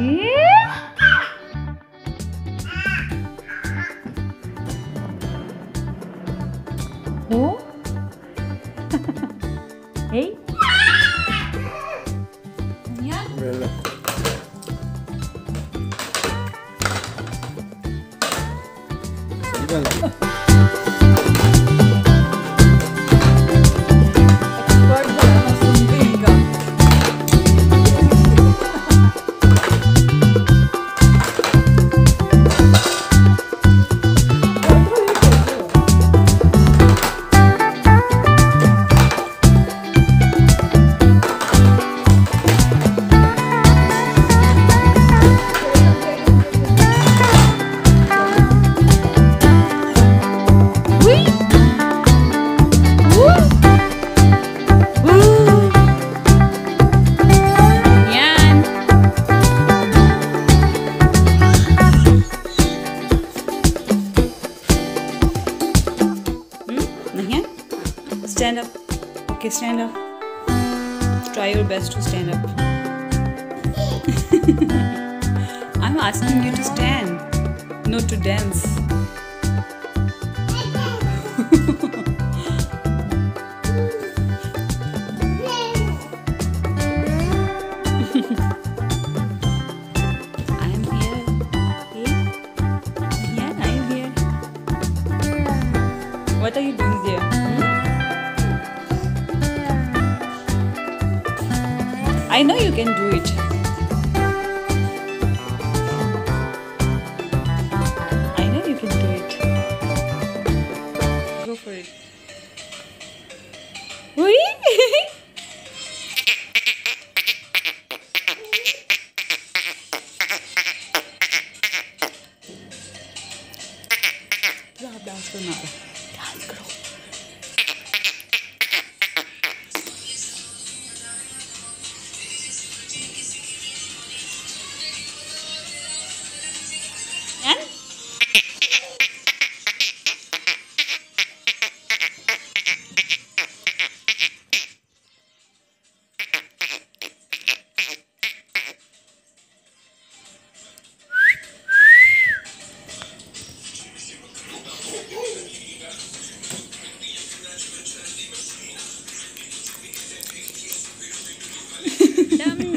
嗯？哦？哎？你呀？没了。一。Okay, stand up. Try your best to stand up. I'm asking you to stand, not to dance. I know you can do it.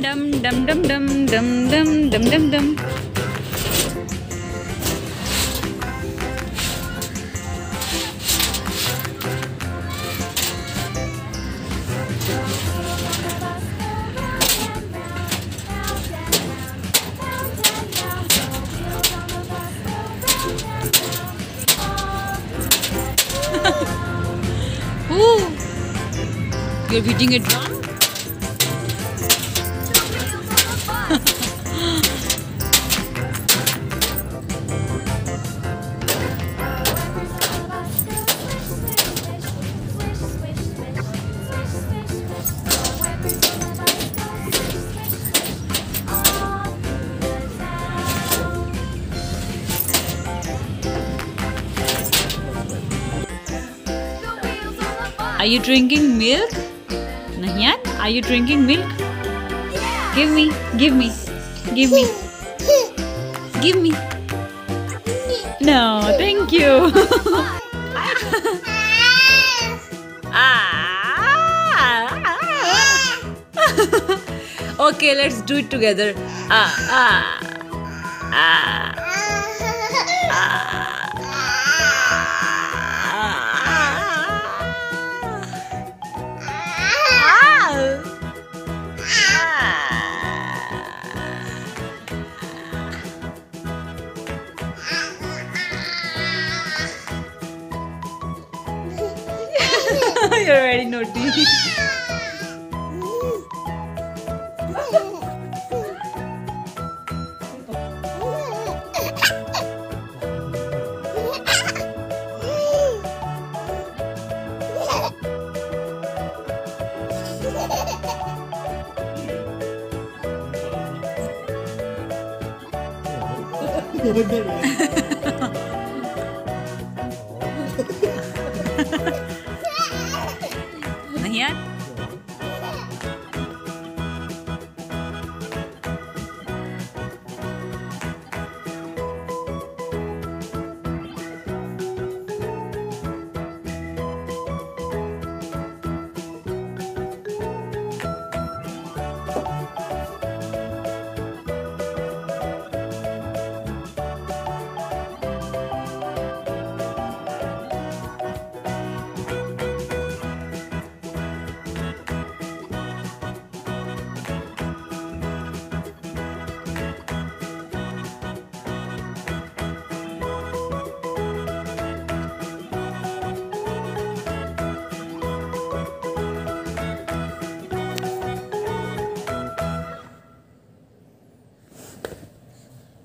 Dum dum dum dum dum dum dum dum dum. Ooh, you're beating a drum. Are you drinking milk? Nahyan, are you drinking milk? Give me, give me, give me, give me. No, thank you. okay, let's do it together. Ah, ah, ah, 뭔데?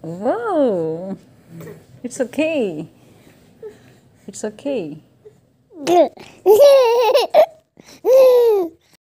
Whoa. It's okay. It's okay.